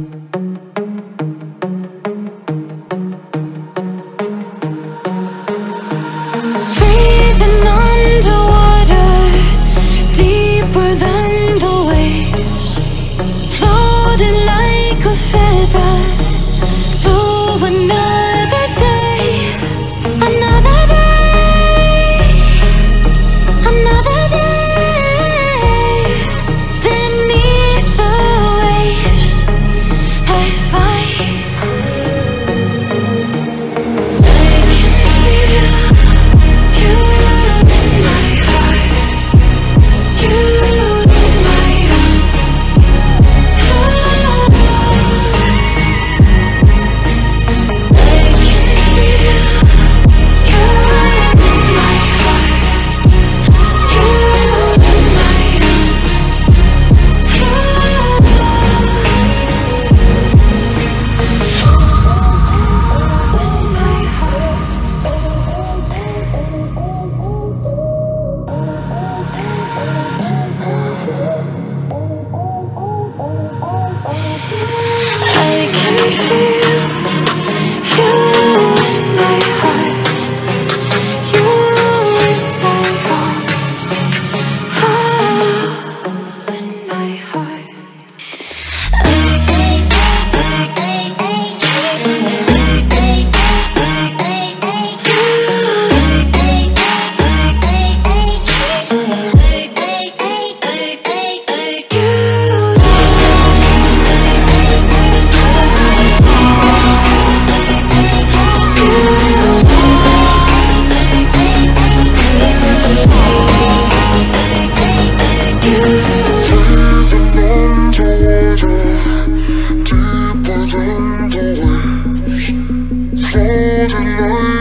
Oh. all the light.